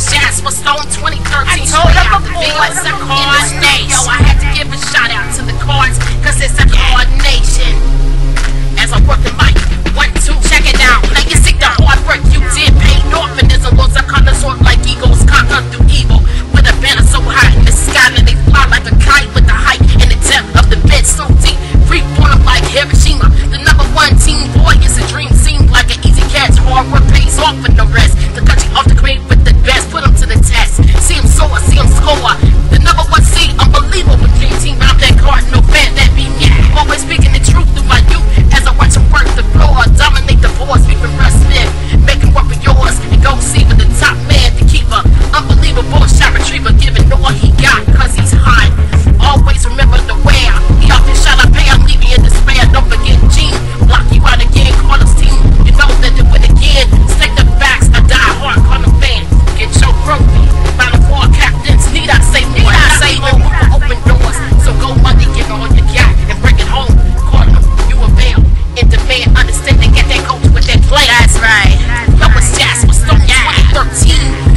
was for Stone 2013. I told him before it's a coordination. Yo, I had to give a shout out to the cards, cause it's a Card nation. As I'm working my one, two, check it out. Now you see the hard work you did. Paid off and there's a loss of color sort like egos conquered through evil. With a banner so high in the sky that they fly like a kite with the height and the depth of the bed so deep. Free like Hiroshima. The number one team boy is a dream. Seemed like an easy catch. Hard work pays off for the rest. fucks you.